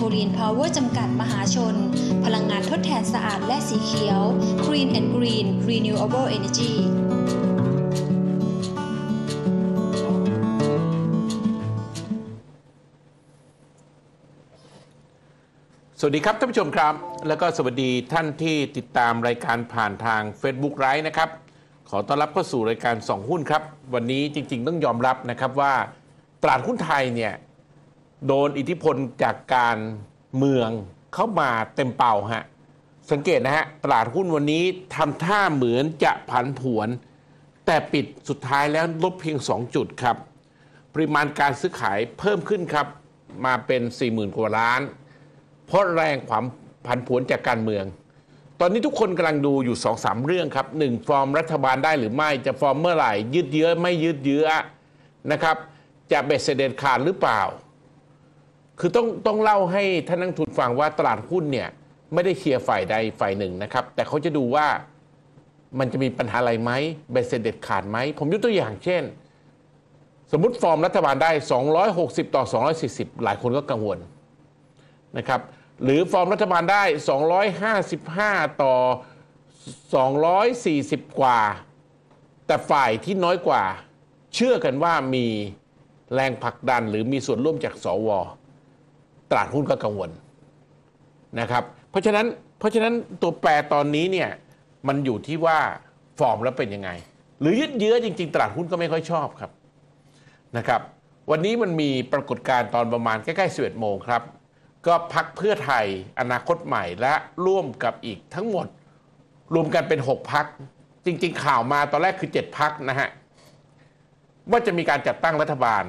โพลีนพาวเวอร์จำกัดมหาชน พลังงานทดแทนสะอาดและสีเขียว Green and Green Renewable Energy สวัสดีครับท่านผู้ชมครับ แล้วก็สวัสดีท่านที่ติดตามรายการผ่านทาง Facebook ไ i ฟ์นะครับ ขอต้อนรับเข้าสู่รายการสองหุ้นครับ วันนี้จริง ๆ ต้องยอมรับนะครับว่าตลาดหุ้นไทยเนี่ย โดนอิทธิพลจากการเมืองเข้ามาเต็มเป่าฮะ สังเกตนะฮะ ตลาดหุ้นวันนี้ทำท่าเหมือนจะผันผวน แต่ปิดสุดท้ายแล้วลบเพียง 2 จุดครับ ปริมาณการซื้อขายเพิ่มขึ้นครับ มาเป็น 40,000 กว่าล้าน เพราะแรงความผันผวนจากการเมือง ตอนนี้ทุกคนกำลังดูอยู่2อสาเรื่องครับหนึ่งฟอร์มรัฐบาลได้หรือไม่จะฟอร์มเมื่อไหร่ ยืดเยื้อไม่ยืดเยื้อนะครับ จะเบ็ดเสด็จขาดหรือเปล่า คือต้องต้องเล่าให้ท่านนักลงทุนฟังว่าตลาดหุ้นเนี่ยไม่ได้เชียร์ฝ่ายใดฝ่ายหนึ่งนะครับ แต่เขาจะดูว่ามันจะมีปัญหาอะไรไหมเบ็ดเสด็จขาดไหม ผมยกตัวอย่างเช่น สมมติฟอร์มรัฐบาลได้ 260 ต่อ 240 หลายคนก็กังวลนะครับหรือฟอร์มรัฐบาลได้ 255 ต่อ 240 กว่า แต่ฝ่ายที่น้อยกว่า เชื่อกันว่ามีแรงผลักดันหรือมีส่วนร่วมจากสว ตลาดหุ้นก็กังวลนะครับ เพราะฉะนั้นเพราะฉะนั้นตัวแปรตอนนี้เนี่ยมันอยู่ที่ว่าฟอร์มแล้วเป็นยังไง หรือยืดเยื้อจริง ๆ ตลาดหุ้นก็ไม่ค่อยชอบครับนะครับ วันนี้มันมีปรากฏการณ์ตอนประมาณใกล้ๆ11โมงครับ ก็พักเพื่อไทยอนาคตใหม่และร่วมกับอีกทั้งหมด รวมกันเป็น 6 พัก จริง ๆ ข่าวมาตอนแรกคือ 7 พักนะฮะว่าจะมีการจัดตั้งรัฐบาล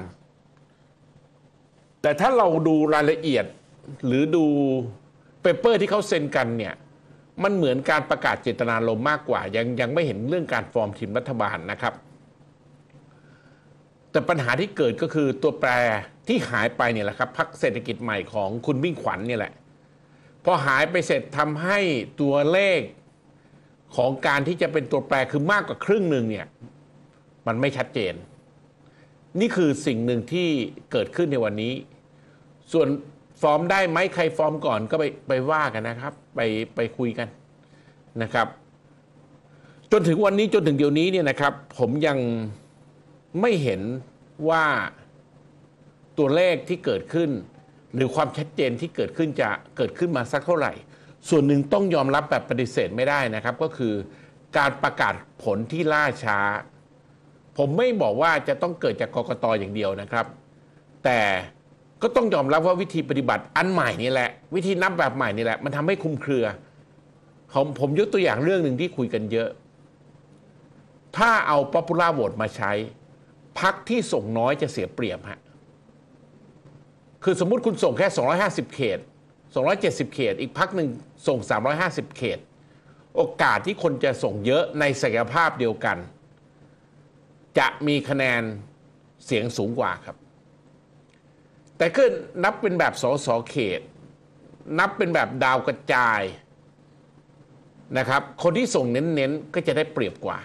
แต่ถ้าเราดูรายละเอียดหรือดูเปเปอร์ที่เขาเซ็นกันเนี่ยมันเหมือนการประกาศเจตนารมณ์มากกว่า ยังยังไม่เห็นเรื่องการฟอร์มทีมรัฐบาลนะครับ แต่ปัญหาที่เกิดก็คือตัวแปรที่หายไปเนี่ยแหละครับพักเศรษฐกิจใหม่ของคุณมิ่งขวัญเนี่ยแหละพอหายไปเสร็จทำให้ตัวเลขของการที่จะเป็นตัวแปรคือมากกว่าครึ่งหนึ่งเนี่ย มันไม่ชัดเจน นี่คือสิ่งหนึ่งที่เกิดขึ้นในวันนี้ ส่วนฟอร์มได้ไหมใครฟอร์มก่อนก็ไปไปว่ากันนะครับ ไปไปคุยกันนะครับ จนถึงวันนี้จนถึงเดี๋ยวนี้เนี่ยนะครับ ผมยังไม่เห็นว่าตัวเลขที่เกิดขึ้น หรือความชัดเจนที่เกิดขึ้นจะเกิดขึ้นมาสักเท่าไหร่ ส่วนหนึ่งต้องยอมรับแบบปฏิเสธไม่ได้นะครับ ก็คือการประกาศผลที่ล่าช้า ผมไม่บอกว่าจะต้องเกิดจากกกตอย่างเดียวนะครับ แต่ก็ต้องยอมรับว่าวิธีปฏิบัติอันใหม่นี่แหละ วิธีนับแบบใหม่นี่แหละ มันทำให้คุมเครือผมผมยกตัวอย่างเรื่องหนึ่งที่คุยกันเยอะ ถ้าเอา popular vote มาใช้พักที่ส่งน้อยจะเสียเปรียบฮะคือสมมุติคุณส่งแค่ 250 เขต 270 เขต อีกพักหนึ่งส่ง 350 เขต โอกาสที่คนจะส่งเยอะในศักยภาพเดียวกัน จะมีคะแนนเสียงสูงกว่าครับ แต่ก็นับเป็นแบบสสเขต นับเป็นแบบดาวกระจายนะครับ คนที่ส่งเน้นๆก็จะได้เปรียบกว่า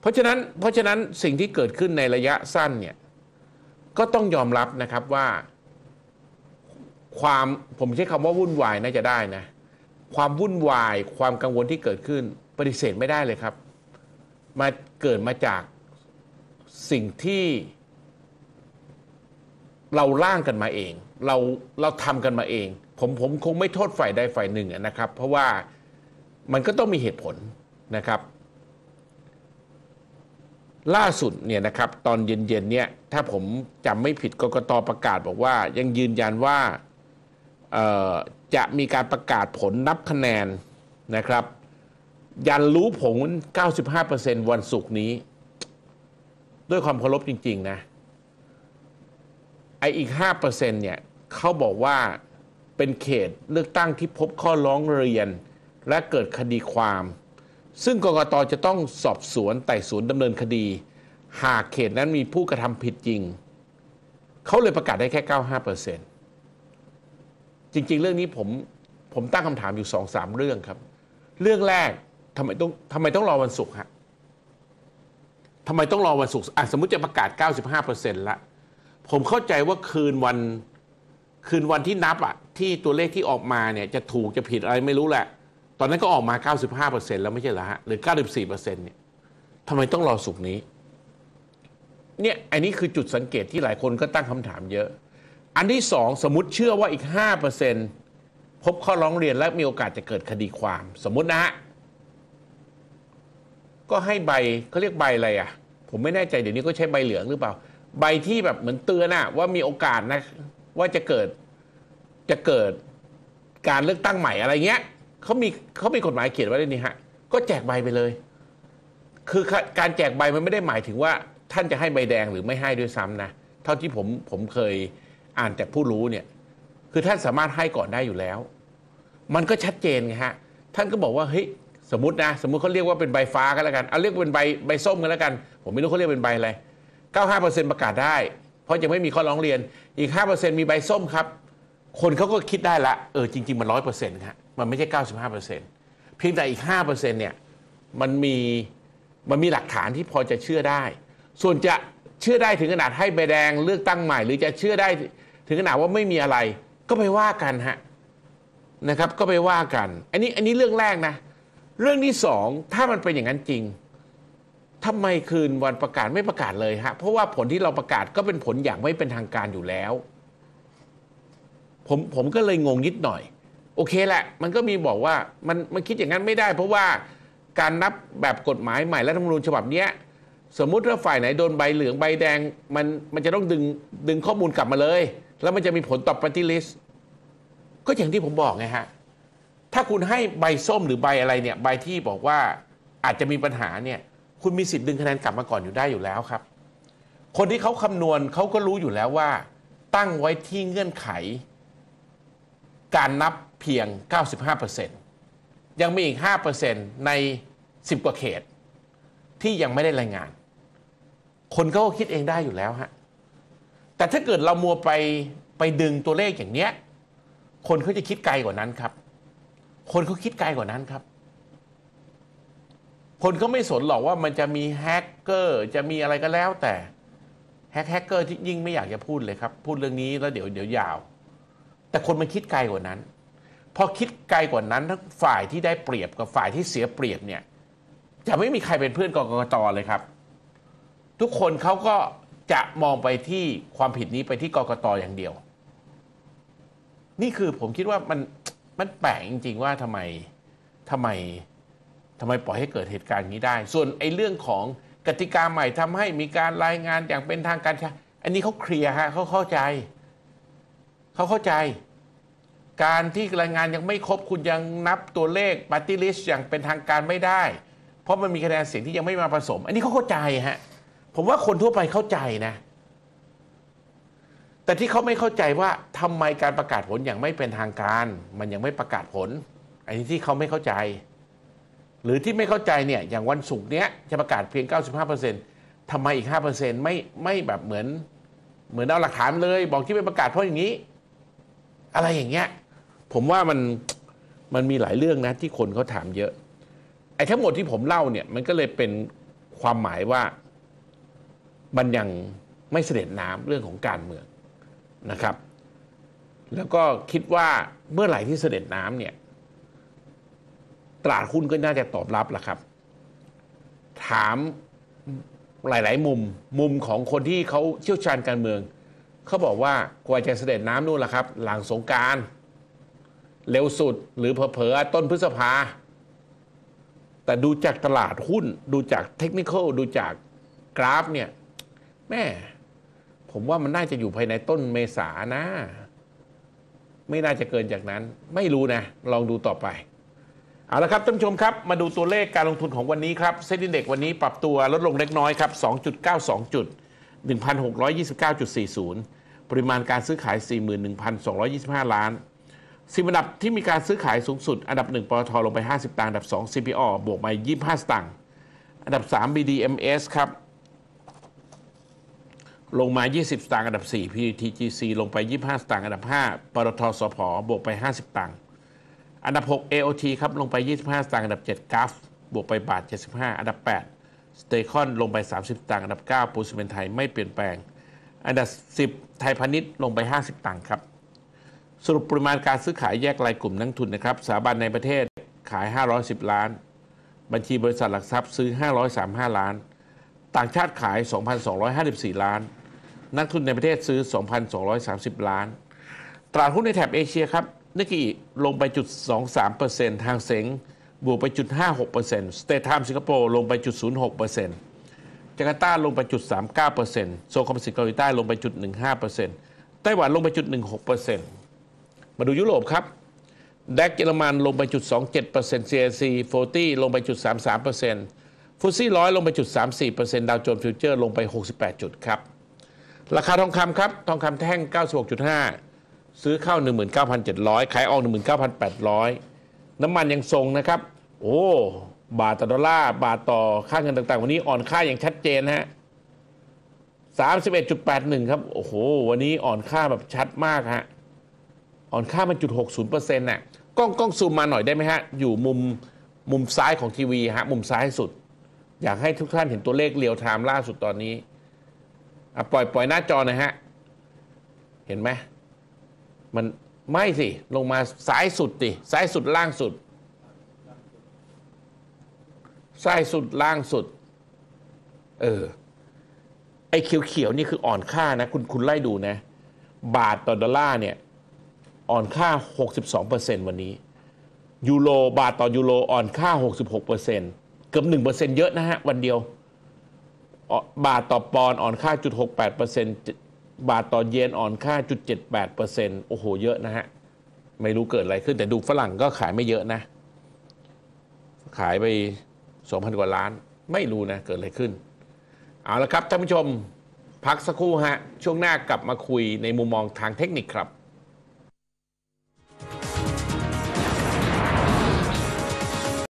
เพราะฉะนั้นเพราะฉะนั้นสิ่งที่เกิดขึ้นในระยะสั้นเนี่ยก็ต้องยอมรับนะครับว่า ความผมใช้คำว่าวุ่นวายน่าจะได้นะ ความวุ่นวายความกังวลที่เกิดขึ้นปฏิเสธไม่ได้เลยครับ มาเกิดมาจาก สิ่งที่เราร่างกันมาเอง เราเราทำกันมาเอง ผมผมคงไม่โทษฝ่ายใดฝ่ายหนึ่งนะครับ เพราะว่ามันก็ต้องมีเหตุผลนะครับ ล่าสุดเนี่ยนะครับ ตอนเย็นๆเนี่ยถ้าผมจำไม่ผิดกกตประกาศบอกว่า ยังยืนยันว่าจะมีการประกาศผลนับคะแนนนะครับ ยันรู้ผล 95%วันศุกร์นี้ ด้วยความเคารพจริง ๆ นะไออีก5%เนี่ยเขาบอกว่าเป็นเขตเลือกตั้งที่พบข้อร้องเรียน และเกิดคดีความ ซึ่งกกตจะต้องสอบสวนไต่สวนดำเนินคดี หากเขตนั้นมีผู้กระทำผิดจริง เขาเลยประกาศได้แค่ 95%จริง ๆ เรื่องนี้ผมผมตั้งคำถามอยู่สองสามเรื่องครับ เรื่องแรกทำไมต้องทำไมต้องรอวันศุกร์ฮะำไมต้องรอวันศุกร์อะสมมติจะประกาศ 95%ละผมเข้าใจว่าคืนวันคืนวันที่นับอะที่ตัวเลขที่ออกมาเนี่ยจะถูกจะผิดอะไรไม่รู้แหละ ตอนนั้นก็ออกมา 95%แล้วไม่ใช่เหรอฮะหรือ 94%เนี่ยทำไมต้องรอสุกร์นี้ เนี่ยอันนี้คือจุดสังเกตที่หลายคนก็ตั้งคำถามเยอะ อันที่สองสมมติเชื่อว่าอีก 5%พบข้อร้องเรียนและมีโอกาสจะเกิดคดีความ สมมตินะฮะก็ให้ใบเขาเรียกใบอะไรอะ ผมไม่แน่ใจเดี๋ยวนี้ก็ใช้ใบเหลืองหรือเปล่า ใบที่แบบเหมือนเตือนอะว่ามีโอกาสนะ ว่าจะเกิดจะเกิดการเลือกตั้งใหม่อะไรเงี้ยเขามีเขามีกฎหมายเขียนไว้เลยนี่ฮะ ก็แจกใบไปเลย คือการแจกใบมันไม่ได้หมายถึงว่า ท่านจะให้ใบแดงหรือไม่ให้ด้วยซ้ำนะเท่าที่ผมผมเคยอ่านจากผู้รู้เนี่ย คือท่านสามารถให้ก่อนได้อยู่แล้ว มันก็ชัดเจนไงฮะ ท่านก็บอกว่าเฮ้ยสมมตินะ สมมติเขาเรียกว่าเป็นใบฟ้ากันแล้วกัน เอาเรียกเป็นใบใบส้มกันแล้วกัน ผมไม่รู้เขาเรียกเป็นใบอะไร 95%ประกาศได้ เพราะยังไม่มีข้อร้องเรียนอีก 5%มีใบส้มครับ คนเขาก็คิดได้ละเออจริง ๆ มัน 100%ครับมันไม่ใช่ 95%เพียงแต่อีก 5%เนี่ยมันมีมันมีหลักฐานที่พอจะเชื่อได้ ส่วนจะเชื่อได้ถึงขนาดให้ใบแดงเลือกตั้งใหม่ หรือจะเชื่อได้ถึงขนาดว่าไม่มีอะไร ก็ไปว่ากันฮะนะครับก็ไปว่ากัน อันนี้อันนี้เรื่องแรกนะ เรื่องที่สองถ้ามันเป็นอย่างนั้นจริง ทำไมคืนวันประกาศไม่ประกาศเลยฮะ เพราะว่าผลที่เราประกาศก็เป็นผลอย่างไม่เป็นทางการอยู่แล้ว ผมผมก็เลยงงนิดหน่อย โอเคแหละ มันก็มีบอกว่ามันมันคิดอย่างนั้นไม่ได้ เพราะว่าการนับแบบกฎหมายใหม่และธรรมนูญฉบับนี้สมมุติถ้าฝ่ายไหนโดนใบเหลืองใบแดง มันมันจะต้องดึงดึงข้อมูลกลับมาเลย แล้วมันจะมีผลต่อปฏิลิสก็อย่างที่ผมบอกไงฮะถ้าคุณให้ใบส้มหรือใบอะไรเนี่ย ใบที่บอกว่าอาจจะมีปัญหาเนี่ย คุณมีสิทธิ์ดึงคะแนนกลับมาก่อนอยู่ได้อยู่แล้วครับ คนที่เขาคำนวณเขาก็รู้อยู่แล้วว่า ตั้งไว้ที่เงื่อนไข การนับเพียง 95%ยังมีอีก 5%ใน 10 กว่าเขต ที่ยังไม่ได้รายงาน คนเขาก็คิดเองได้อยู่แล้วฮะแต่ถ้าเกิดเรามัวไปไปดึงตัวเลขอย่างเนี้ย คนเขาจะคิดไกลกว่านั้นครับ คนเขาคิดไกลกว่านั้นครับ คนก็ไม่สนหรอกว่ามันจะมีแฮกเกอร์จะมีอะไรก็แล้วแต่แฮกแฮกเกอร์ที่ยิ่งไม่อยากจะพูดเลยครับ พูดเรื่องนี้แล้วเดี๋ยวเดี๋ยวยาว แต่คนมันคิดไกลกว่านั้น พอคิดไกลกว่านั้นทั้งฝ่ายที่ได้เปรียบกับฝ่ายที่เสียเปรียบเนี่ยจะไม่มีใครเป็นเพื่อนกกตเลยครับ ทุกคนเขาก็จะมองไปที่ความผิดนี้ไปที่กกตอย่างเดียว นี่คือผมคิดว่ามันมันแปลกจริง ๆ ว่าทำไมทำไม ทำไมปล่อยให้เกิดเหตุการณ์นี้ได้ ส่วนไอ้เรื่องของกติกาใหม่ทำให้มีการรายงานอย่างเป็นทางการอันนี้เขาเคลียร์ฮะเขาเข้าใจเขาเข้าใจ การที่รายงานยังไม่ครบคุณยังนับตัวเลขปาร์ตี้ลิสต์อย่างเป็นทางการไม่ได้ เพราะมันมีคะแนนเสียงที่ยังไม่มาผสม อันนี้เขาเข้าใจฮะผมว่าคนทั่วไปเข้าใจนะ แต่ที่เขาไม่เข้าใจว่าทำไมการประกาศผลอย่างไม่เป็นทางการ มันยังไม่ประกาศผล อันนี้ที่เขาไม่เข้าใจ หรือที่ไม่เข้าใจเนี่ยอย่างวันศุกร์เนี้ยจะประกาศเพียง 95%ทำไมอีก 5%ไม่ไม่แบบเหมือน เหมือนเอาหลักฐานเลย บอกที่ไม่ประกาศเพราะอย่างนี้ อะไรอย่างเงี้ย ผมว่ามันมันมีหลายเรื่องนะที่คนเขาถามเยอะ ไอ้ทั้งหมดที่ผมเล่าเนี่ย มันก็เลยเป็นความหมายว่ามันยังไม่เสด็จน้ำเรื่องของการเมืองนะครับ แล้วก็คิดว่าเมื่อไหร่ที่เสด็จน้ำเนี่ย ตลาดหุ้นก็น่าจะตอบรับแหละครับ ถามหลาย ๆ มุมมุมของคนที่เขาเชี่ยวชาญการเมือง เขาบอกว่ากว่าจะเสด็จน้ำนู่นแหละครับ หลังสงการเร็วสุดหรือเผลอๆต้นพฤษภา แต่ดูจากตลาดหุ้น ดูจากเทคนิคดูจากกราฟเนี่ยแม่ผมว่ามันน่าจะอยู่ภายในต้นเมษานะ ไม่น่าจะเกินจากนั้น ไม่รู้นะ ลองดูต่อไป เอาละครับท่านผู้ชมครับ มาดูตัวเลขการลงทุนของวันนี้ครับเซ็นดิเด็กวันนี้ปรับตัวลดลงเล็กน้อยครับ 2.92 จุด 1,629.40 ปริมาณการซื้อขาย 41,225 ล้านสิบอันดับที่มีการซื้อขายสูงสุด อันดับ 1ปตทลงไป 50 ตังค์อันดับ 2 CPO บวกไป25สตางค์อันดับ 3 BDMs ครับ ลงมา 20สตางค์อันดับ 4 PTTGC ลงไป 25สตางค์อันดับ 5ปตท.สผ. บวกไป 50 ตังค์ อันดับ 6 AOT ครับลงไป 25 สตางค์อันดับ 7กัลฟ์บวกไปบาท 75 อันดับ 8 สเตคอนลงไป 30สตางค์อันดับ 9 ปูนซิเมนต์ไทยไม่เปลี่ยนแปลง อันดับ 10 ไทยพาณิชย์ลงไป 50 ตังค์ครับ สรุปปริมาณการซื้อขายแยกรายกลุ่มนักลงทุนนะครับสถาบันในประเทศขาย 510 ล้าน บัญชีบริษัทหลักทรัพย์ซื้อ 535 ล้าน ต่างชาติขาย 2,254 ล้าน นักลงทุนในประเทศซื้อ 2,230 ล้าน ตลาดหุ้นในแถบเอเชียครับ นิกเคอิลงไปจุด 23%ฮั่งเส็งบวกไปจุด 56%สเตรทไทม์สิงคโปร์ลงไปจุด 06%จาการ์ตาลงไปจุด 39%โซลคอมโพสิตเกาหลีใต้ลงไปจุด 15%ไต้หวันลงไปจุด 16%มาดูยุโรปครับ DAX เยอรมันลงไปจุด 27% CAC 40 ลงไปจุด 33%ฟุตซี่ร้อยลงไปจุด 34%ดาวโจนส์ future ลงไป 68 จุดครับ ราคาทองคำครับ ทองคำแท่ง 96.5 ซื้อเข้า19,700 ขายออก 19,800 น้ำมันยังทรงนะครับ โอ้ บาทต่อดอลลาร์ บาทต่อค่าเงินต่าง ๆ วันนี้อ่อนค่าอย่างชัดเจนนะฮะ31.81 ครับ โอ้โห วันนี้อ่อนค่าแบบชัดมากฮะ อ่อนค่ามันจุด60%น่ะ กล้องกล้องซูมมาหน่อยได้ไหมฮะ อยู่มุมมุมซ้ายของทีวีฮะ มุมซ้ายสุด อยากให้ทุกท่านเห็นตัวเลขเรียวไทม์ล่าสุดตอนนี้ อะ ปล่อยปล่อยหน้าจอหนะฮะ เห็นไหม มันไม่สิ ลงมาซ้ายสุดดิซ้ายสุดล่างสุดซ้ายสุดล่างสุด เออ ไอ้เขียวๆนี่คืออ่อนค่านะ คุณคุณไล่ดูนะ บาทต่อดอลลาร์เนี่ย อ่อนค่า 62%วันนี้ ยูโรบาทต่อยูโรอ่อนค่า 66%เกือบ1%เยอะนะฮะ วันเดียว บาทต่อปอนด์อ่อนค่าจุด68% บาทต่อเยนอ่อนค่าจุด78%โอ้โห เยอะนะฮะ ไม่รู้เกิดอะไรขึ้นแต่ดูฝรั่งก็ขายไม่เยอะนะ ขายไป2,000กว่าล้าน ไม่รู้นะ เกิดอะไรขึ้น เอาละครับท่านผู้ชม พักสักครู่ฮะ ช่วงหน้ากลับมาคุยในมุมมองทางเทคนิคครับ